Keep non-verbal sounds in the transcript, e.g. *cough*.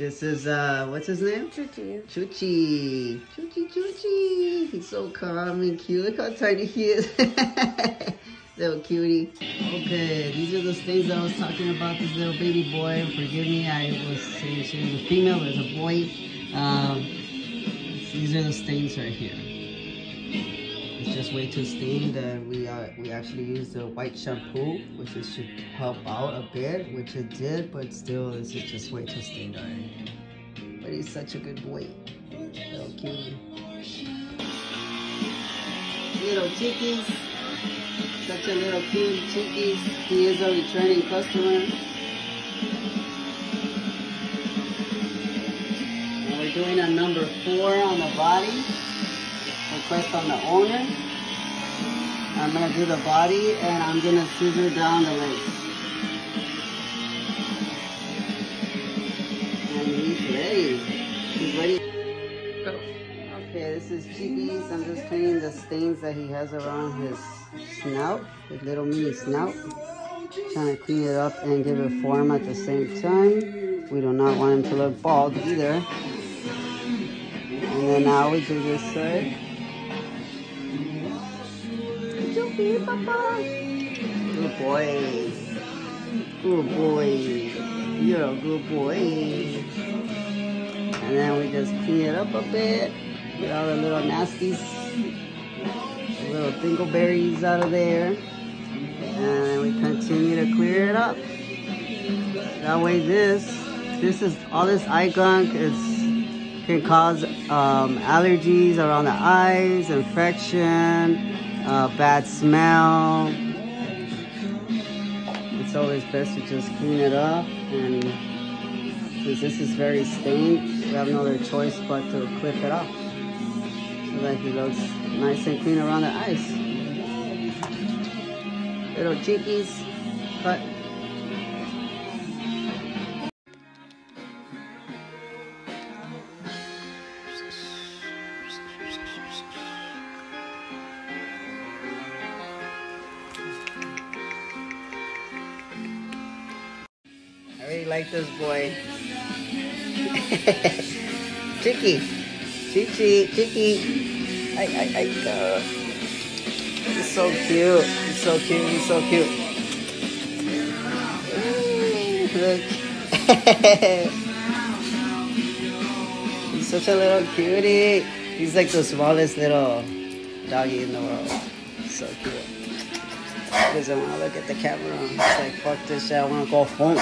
This is, uh, what's his name? Chuchi. Chuchi. Chuchi, Chuchi. He's so calm and cute. Look how tiny he is. *laughs* little cutie. Okay, these are the stains I was talking about. This little baby boy. Forgive me, I was saying she was a female, it's a boy. Um, these are the stains right here. It's just way too stained. and we uh, we actually used the white shampoo, which is, should help out a bit, which it did, but still, is just way too stained already. But he's such a good boy. Little cutie. Little chickies. Such a little cute chickies. He is a returning customer. And we're doing a number four on the body. Request on the owner. I'm gonna do the body and I'm gonna scissor down the legs. And he's ready. He's ready. Go. Okay, this is Chickies. I'm just cleaning the stains that he has around his snout, his little mini snout. Trying to clean it up and give it form at the same time. We do not want him to look bald either. And then now we do this side. Good boy. Good boy. You're a good boy. And then we just clean it up a bit. Get all the little nasties, little dingleberries out of there. And we continue to clear it up. That way this, this is, all this eye gunk is, can cause um, allergies around the eyes, infection, uh, bad smell. It's always best to just clean it up and since this is very stained, we have no other choice but to clip it off so that he looks nice and clean around the eyes. Little cheekies, cut. Really like this boy. *laughs* Chicky. Chichi. Chicky. I, I, I, go. He's so cute. He's so cute. He's so cute. Ooh, Look. *laughs* He's such a little cutie. He's like the smallest little doggy in the world. So cute. He doesn't want to look at the camera. He's like, fuck this shit. I want to go home.